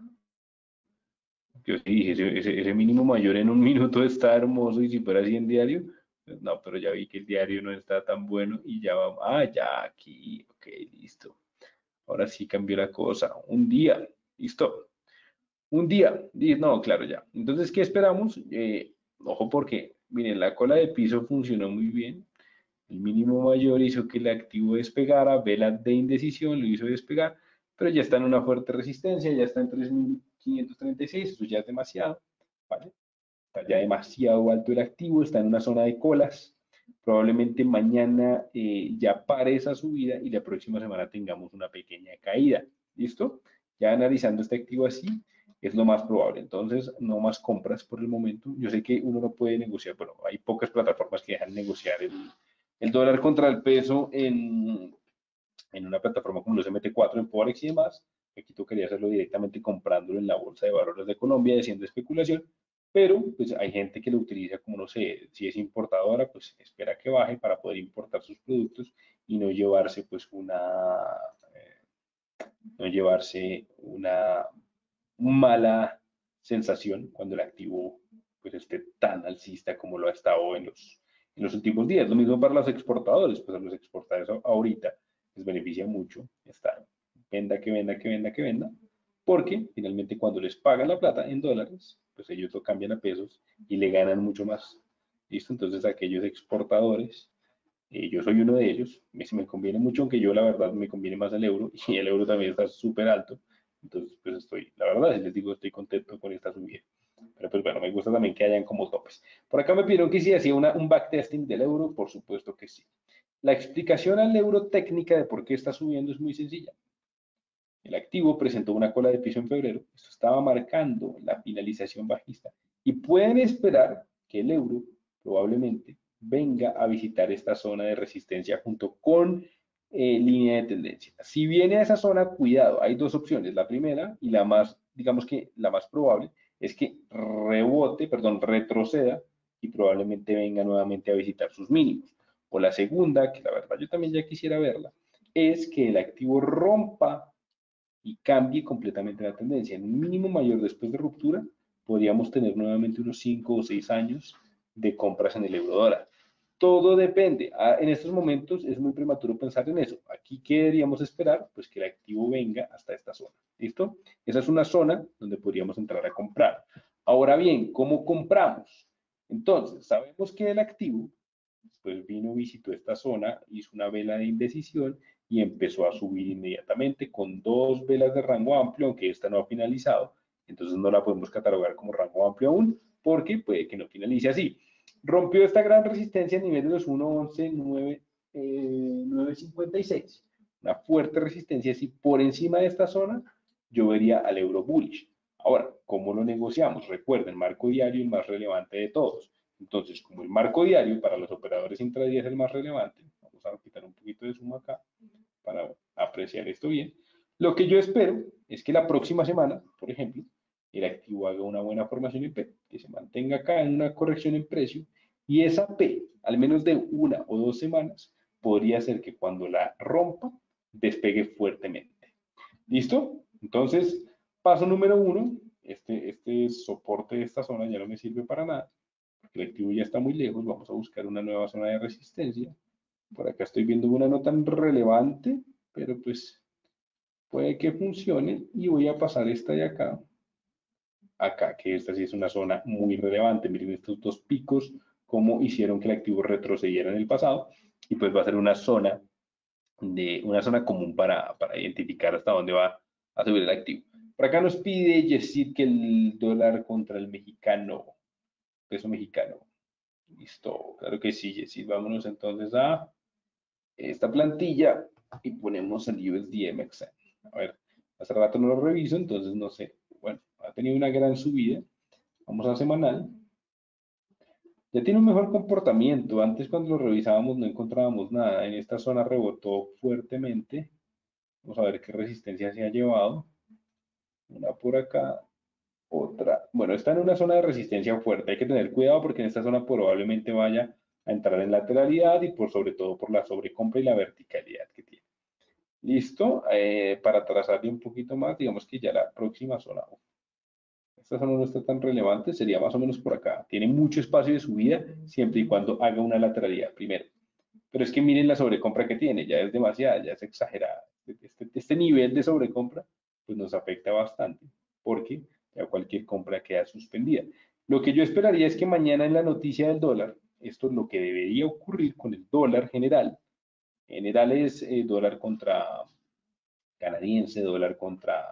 Yo sí dije, ese, mínimo mayor en un minuto está hermoso y si fuera así en diario, pues no, pero ya vi que el diario no está tan bueno y ya vamos, ah, ya aquí, ok, listo. Ahora sí cambió la cosa, un día, listo. Un día, no, claro, ya. Entonces, ¿qué esperamos? Eh, ojo porque, miren, la cola de piso funcionó muy bien. El mínimo mayor hizo que el activo despegara, vela de indecisión lo hizo despegar, pero ya está en una fuerte resistencia, ya está en 3.536, eso ya es demasiado, ¿vale? Está ya demasiado alto el activo, está en una zona de colas. Probablemente mañana eh, ya pare esa subida y la próxima semana tengamos una pequeña caída. ¿Listo? Ya analizando este activo así, es lo más probable. Entonces, no más compras por el momento. Yo sé que uno no puede negociar, pero hay pocas plataformas que dejan negociar el, dólar contra el peso en, en, una plataforma como los MT4 en Forex y demás. Aquí tocaría hacerlo directamente comprándolo en la Bolsa de Valores de Colombia, haciendo especulación. Pero pues hay gente que lo utiliza como, no sé, si es importadora, pues espera que baje para poder importar sus productos y no llevarse pues una, eh, no llevarse una mala sensación cuando el activo pues esté tan alcista como lo ha estado en los, en los últimos días. Lo mismo para los exportadores, pues a los exportadores ahorita les beneficia mucho estar venda, que venda, que venda, que venda, porque finalmente cuando les pagan la plata en dólares, pues ellos lo cambian a pesos y le ganan mucho más. ¿Listo? Entonces aquellos exportadores, eh, yo soy uno de ellos, me, me conviene mucho, aunque yo la verdad me conviene más el euro y el euro también está súper alto, entonces, pues estoy, la verdad, les digo, estoy contento con esta subida. Pero pues bueno, me gusta también que hayan como topes. Por acá me pidieron que si hacía un backtesting del euro, por supuesto que sí. La explicación al euro técnica de por qué está subiendo es muy sencilla. El activo presentó una cola de piso en febrero. Esto estaba marcando la finalización bajista. Y pueden esperar que el euro probablemente venga a visitar esta zona de resistencia junto con eh, línea de tendencia. Si viene a esa zona, cuidado, hay dos opciones. La primera y la más, digamos que la más probable, es que rebote, perdón, retroceda y probablemente venga nuevamente a visitar sus mínimos. O la segunda, que la verdad yo también ya quisiera verla, es que el activo rompa y cambie completamente la tendencia. En un mínimo mayor después de ruptura, podríamos tener nuevamente unos 5 o 6 años de compras en el euro dólar. Todo depende. Ah, en estos momentos es muy prematuro pensar en eso. Aquí, ¿qué esperar? Pues que el activo venga hasta esta zona. ¿Listo? Esa es una zona donde podríamos entrar a comprar. Ahora bien, ¿cómo compramos? Entonces, sabemos que el activo, pues vino, visitó esta zona, hizo una vela de indecisión y empezó a subir inmediatamente con dos velas de rango amplio, aunque esta no ha finalizado. Entonces no la podemos catalogar como rango amplio aún, porque puede que no finalice así rompió esta gran resistencia a nivel de los 1.11.956. Eh, Una fuerte resistencia. Si por encima de esta zona, yo vería al euro bullish. Ahora, ¿cómo lo negociamos? Recuerden, marco diario el más relevante de todos. Entonces, como el marco diario para los operadores intradía es el más relevante, vamos a quitar un poquito de suma acá para apreciar esto bien. Lo que yo espero es que la próxima semana, por ejemplo, el activo haga una buena formación en P, que se mantenga acá en una corrección en precio, y esa P, al menos de una o dos semanas, podría ser que cuando la rompa, despegue fuertemente. ¿Listo? Entonces, paso número uno, este, este soporte de esta zona ya no me sirve para nada, porque el activo ya está muy lejos, vamos a buscar una nueva zona de resistencia. Por acá estoy viendo una no tan relevante, pero pues puede que funcione y voy a pasar esta de acá acá, que esta sí es una zona muy relevante. Miren estos dos picos, cómo hicieron que el activo retrocediera en el pasado y pues va a ser una zona de una zona común para, para identificar hasta dónde va a subir el activo. Por acá nos pide Yesid que el dólar contra el mexicano, peso mexicano. Listo, claro que sí, Yesid. Vámonos entonces a esta plantilla y ponemos el USD MXN. A ver, hace rato no lo reviso, entonces no sé. Bueno, ha tenido una gran subida. Vamos a semanal. Ya tiene un mejor comportamiento. Antes cuando lo revisábamos no encontrábamos nada. En esta zona rebotó fuertemente. Vamos a ver qué resistencia se ha llevado. Una por acá, otra. Bueno, está en una zona de resistencia fuerte. Hay que tener cuidado porque en esta zona probablemente vaya a entrar en lateralidad y por sobre todo por la sobrecompra y la verticalidad que tiene. Listo. Eh, para trazarle un poquito más, digamos que ya la próxima zona. Esta zona no está tan relevante, sería más o menos por acá. Tiene mucho espacio de subida siempre y cuando haga una lateralidad primero. Pero es que miren la sobrecompra que tiene, ya es demasiada, ya es exagerada. Este, este nivel de sobrecompra pues nos afecta bastante porque cualquier compra queda suspendida. Lo que yo esperaría es que mañana en la noticia del dólar, esto es lo que debería ocurrir con el dólar general. General es eh, dólar contra canadiense, dólar contra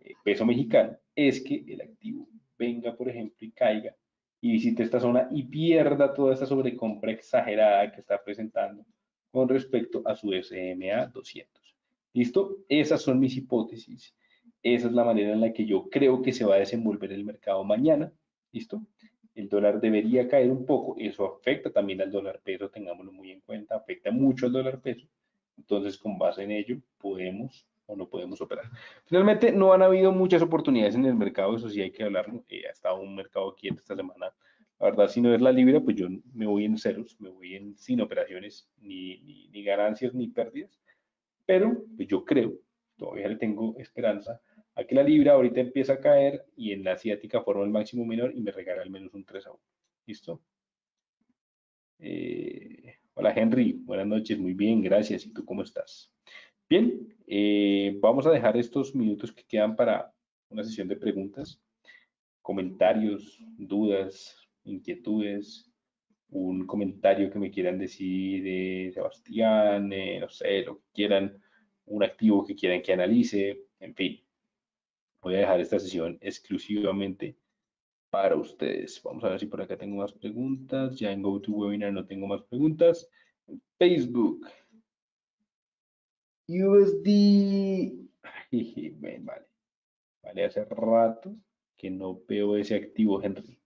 eh, peso mexicano es que el activo venga, por ejemplo, y caiga y visite esta zona y pierda toda esta sobrecompra exagerada que está presentando con respecto a su SMA 200. ¿Listo? Esas son mis hipótesis. Esa es la manera en la que yo creo que se va a desenvolver el mercado mañana. ¿Listo? El dólar debería caer un poco. Eso afecta también al dólar peso, tengámoslo muy en cuenta. Afecta mucho al dólar peso. Entonces, con base en ello, podemos o no podemos operar. Finalmente, no han habido muchas oportunidades en el mercado, eso sí hay que hablarlo. Eh, ha estado un mercado quieto esta semana. La verdad, si no es la libra, pues yo me voy en ceros, me voy en sin operaciones, ni, ni, ganancias ni pérdidas. Pero pues yo creo, todavía le tengo esperanza a que la libra ahorita empieza a caer y en la asiática forma el máximo menor y me regala al menos un 3 a 1. ¿Listo? Eh, hola Henry, buenas noches, muy bien, gracias. ¿Y tú cómo estás? Bien, eh, vamos a dejar estos minutos que quedan para una sesión de preguntas, comentarios, dudas, inquietudes, un comentario que me quieran decir de Sebastián, eh, no sé, lo que quieran, un activo que quieran que analice, en fin. Voy a dejar esta sesión exclusivamente para ustedes. Vamos a ver si por acá tengo más preguntas. Ya en GoToWebinar no tengo más preguntas. Facebook. USD. vale. Vale, hace rato que no veo ese activo, Henry.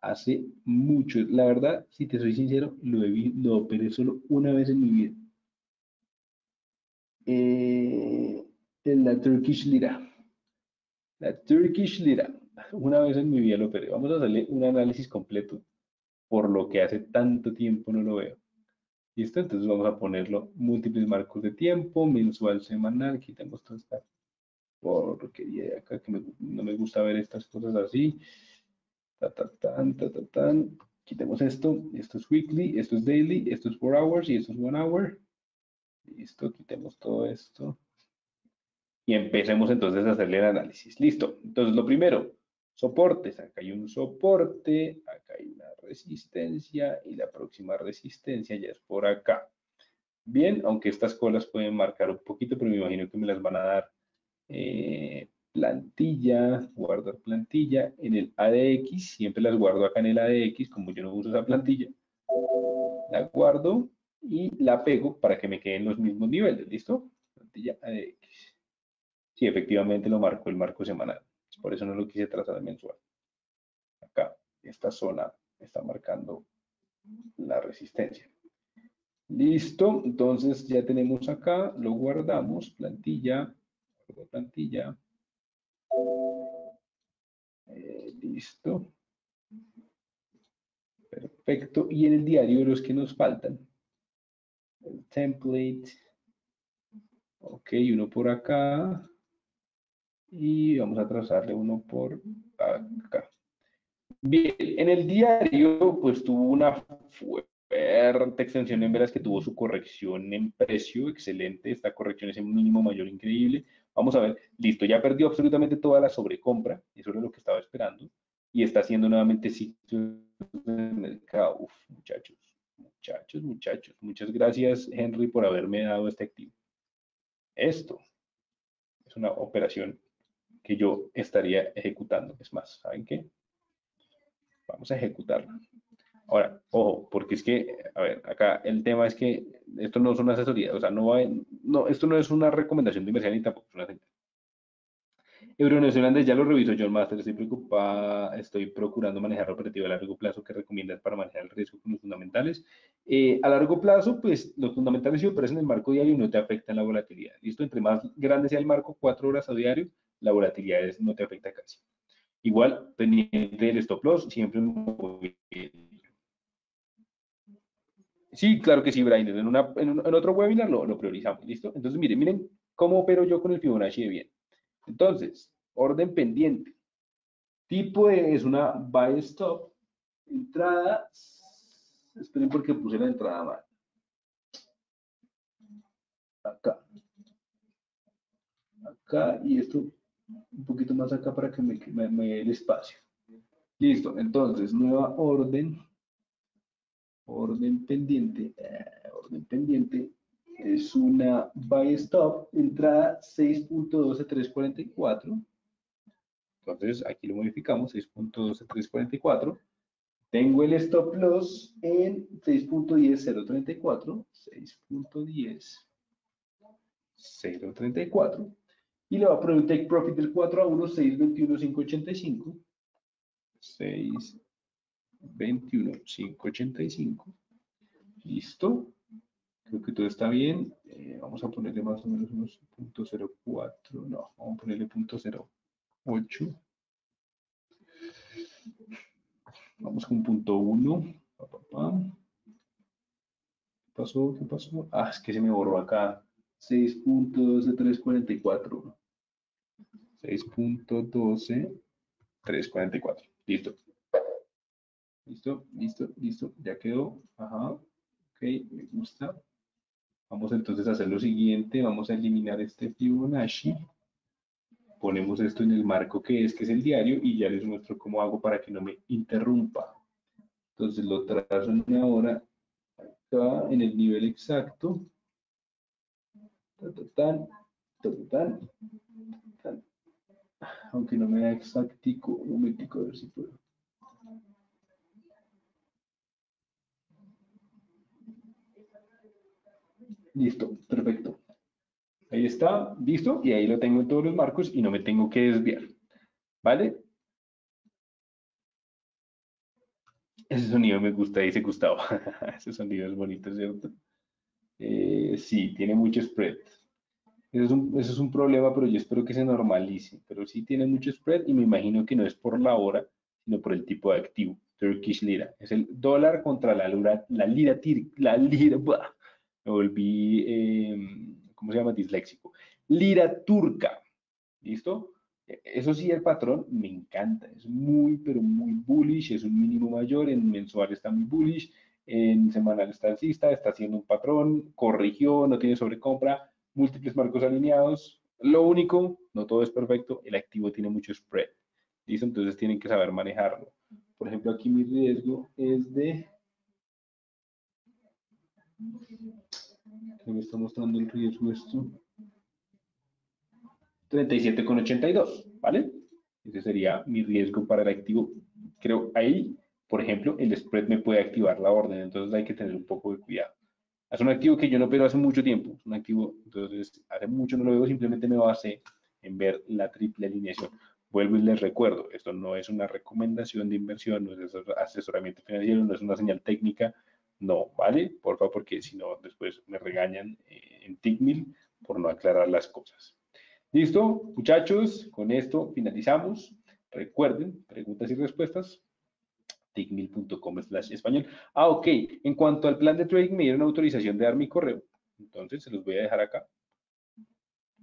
Hace mucho. La verdad, si te soy sincero, lo, he, lo operé solo una vez en mi vida. Eh, en la Turkish Lira. La Turkish Lira. Una vez en mi vida lo operé. Vamos a hacerle un análisis completo por lo que hace tanto tiempo no lo veo. ¿Listo? Entonces vamos a ponerlo múltiples marcos de tiempo, mensual, semanal, quitamos toda esta porquería de acá que no me gusta ver estas cosas así. Ta, ta, tan, ta, ta, tan. Quitemos esto, esto es weekly, esto es daily, esto es 4 hours y esto es 1 hour. Listo, quitemos todo esto. Y empecemos entonces a hacerle el análisis. Listo. Entonces, lo primero, soportes. Acá hay un soporte, acá hay una resistencia y la próxima resistencia ya es por acá. Bien, aunque estas colas pueden marcar un poquito, pero me imagino que me las van a dar eh, plantilla, guardar plantilla en el ADX, siempre las guardo acá en el ADX, como yo no uso esa plantilla, la guardo y la pego para que me queden los mismos niveles, ¿listo? Plantilla ADX. Sí, efectivamente lo marco el marco semanal. Por eso no lo quise trazar mensual. Acá, esta zona está marcando la resistencia. Listo, entonces ya tenemos acá, lo guardamos, plantilla, plantilla. Listo. Perfecto. Y en el diario los que nos faltan. El template. Ok, uno por acá. Y vamos a trazarle uno por acá. Bien, en el diario, pues tuvo una fuerte extensión en veras que tuvo su corrección en precio, excelente. Esta corrección es en mínimo mayor increíble. Vamos a ver, listo, ya perdió absolutamente toda la sobrecompra, eso era lo que estaba esperando, y está haciendo nuevamente sitios de mercado. Uf, muchachos, muchachos, muchachos, muchas gracias Henry por haberme dado este activo. Esto es una operación que yo estaría ejecutando. Es más, ¿saben qué? Vamos a ejecutarla. Ahora, ojo, porque es que, a ver, acá el tema es que esto no es una asesoría, o sea, no va, no, esto no es una recomendación de inversión ni tampoco es una señal. Euroneozelandés, ya lo reviso John Master, estoy preocupada, estoy procurando manejar la operativa a largo plazo que recomiendas para manejar el riesgo con los fundamentales. Eh, a largo plazo, pues los fundamentales si operas en el marco diario no te afectan la volatilidad. Listo, entre más grande sea el marco, cuatro horas a diario, la volatilidad no te afecta casi. Igual, pendiente del stop loss, siempre un Sí, claro que sí, Brian. En, una, en, otro webinar lo, lo, priorizamos, ¿listo? Entonces, miren, miren cómo opero yo con el Fibonacci de bien. Entonces, orden pendiente. Tipo es una buy stop. Entrada, esperen porque puse la entrada mal. Acá. Acá y esto un poquito más acá para que me, me, dé el espacio. Listo, entonces, nueva orden orden pendiente, eh, orden pendiente es una buy stop, entrada 6.12344. Entonces aquí lo modificamos, 6.12344. Tengo el stop loss en 6.10034, 6.10034. Y le va a poner un take profit del 4 a 1, 6.21.585. 6 21, 585. Listo. Creo que todo está bien. Eh, vamos a ponerle más o menos unos .04. No, vamos a ponerle .08. Vamos con punto 1. ¿Qué pasó? ¿Qué pasó? Ah, es que se me borró acá. 6.12344. 6.12.344. Listo. Listo, listo, listo, ya quedó. Ajá, ok, me gusta. Vamos entonces a hacer lo siguiente, vamos a eliminar este Fibonacci. Ponemos esto en el marco que es, que es el diario, y ya les muestro cómo hago para que no me interrumpa. Entonces lo trazo en ahora acá en el nivel exacto. Aunque no me da exactico, un momentico a ver si puedo. Listo, perfecto. Ahí está, listo, y ahí lo tengo en todos los marcos y no me tengo que desviar. ¿Vale? Ese sonido me gusta, dice Gustavo. Ese sonido es bonito, ¿cierto? Eh, sí, tiene mucho spread. Eso es, un, eso es, un, problema, pero yo espero que se normalice. Pero sí tiene mucho spread y me imagino que no es por la hora, sino por el tipo de activo. Turkish Lira. Es el dólar contra la lira, la lira, la lira, me volví, em, ¿cómo se llama? Disléxico. Lira turca, ¿listo? E, eso sí, el patrón me encanta, es muy, pero muy bullish, es un mínimo mayor, en mensual está muy bullish, en semanal está alcista, está haciendo un patrón, corrigió, no tiene sobrecompra, múltiples marcos alineados. Lo único, no todo es perfecto, el activo tiene mucho spread, ¿listo? Entonces tienen que saber manejarlo. Por ejemplo, aquí mi riesgo es de me está mostrando el riesgo esto. 37,82, ¿vale? Ese sería mi riesgo para el activo. Creo ahí, por ejemplo, el spread me puede activar la orden, entonces hay que tener un poco de cuidado. Es un activo que yo no opero hace mucho tiempo, es un activo, entonces hace mucho no lo veo, simplemente me base en ver la triple alineación. Vuelvo y les recuerdo, esto no es una recomendación de inversión, no es asesoramiento financiero, no es una señal técnica, no, ¿vale? Por favor, porque si no, después me regañan eh, en TICMIL por no aclarar las cosas. ¿Listo? Muchachos, con esto finalizamos. Recuerden, preguntas y respuestas, ticmil.com slash español. Ah, ok. En cuanto al plan de trading, me dieron autorización de dar mi correo. Entonces, se los voy a dejar acá.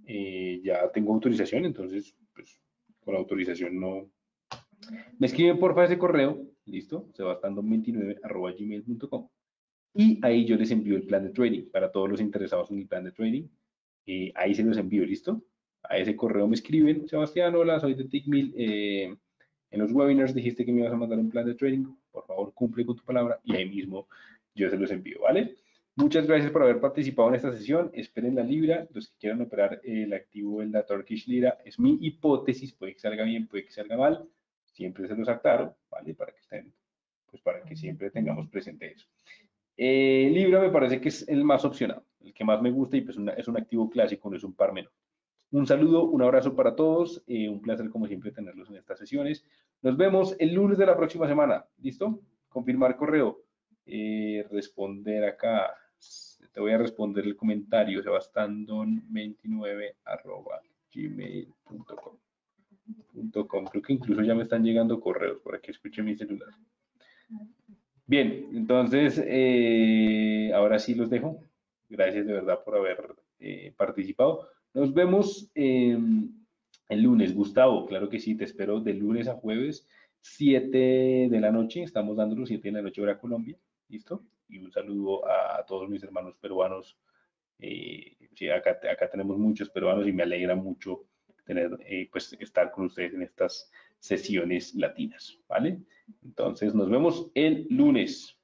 Eh, ya tengo autorización, entonces, pues, con la autorización no... Me escriben porfa ese correo, listo, sebastandon29 arroba gmail.com y ahí yo les envío el plan de trading para todos los interesados en el plan de trading. Eh, ahí se los envío, ¿listo? A ese correo me escriben, Sebastián, hola, soy de TICMIL. Eh, en los webinars dijiste que me ibas a mandar un plan de trading. Por favor, cumple con tu palabra y ahí mismo yo se los envío, ¿vale? Muchas gracias por haber participado en esta sesión. Esperen la libra. Los que quieran operar el activo en la Turkish Lira es mi hipótesis. Puede que salga bien, puede que salga mal. Siempre se los aclaro, ¿vale? Para que estén, pues para que siempre tengamos presente eso. Eh, Libra me parece que es el más opcionado, el que más me gusta y pues es un activo clásico, no es un par menor. Un saludo, un abrazo para todos, eh, un placer como siempre tenerlos en estas sesiones. Nos vemos el lunes de la próxima semana, ¿listo? Confirmar correo, eh, responder acá, te voy a responder el comentario, sebastandon29 arroba gmail.com. Creo que incluso ya me están llegando correos para que escuche mi celular. Bien, entonces eh, ahora sí los dejo. Gracias de verdad por haber participado. Nos vemos el lunes. Gustavo, claro que sí, te espero de lunes a jueves, 7 de la noche. Estamos dando los 7 de la noche hora Colombia. ¿Listo? Y un saludo a, todos mis hermanos peruanos. Eh, sí, acá, acá tenemos muchos peruanos y me alegra mucho tener, eh, pues, estar con ustedes en estas sesiones latinas, ¿vale? Entonces, nos vemos el lunes.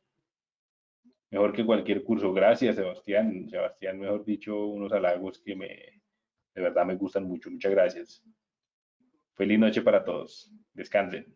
Mejor que cualquier curso. Gracias, Sebastián. Sebastián, mejor dicho, unos halagos que me, de verdad me gustan mucho. Muchas gracias. Feliz noche para todos. Descansen.